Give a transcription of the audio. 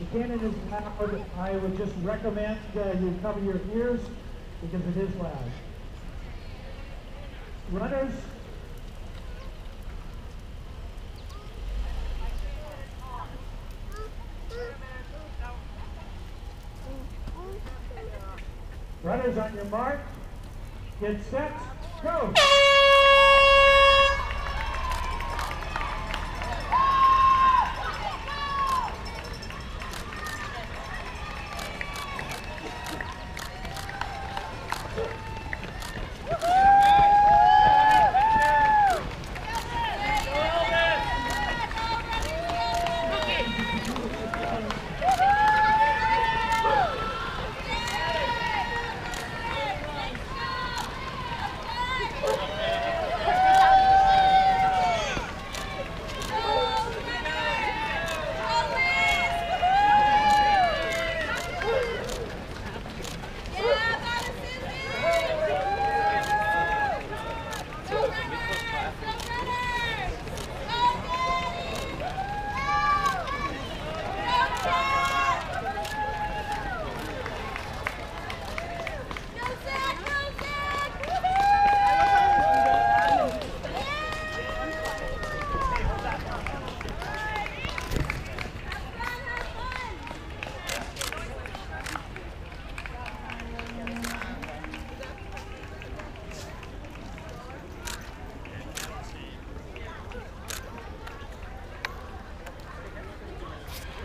The cannon is loud. I would just recommend that you cover your ears because it is loud. Runners, runners on your mark, get set, go!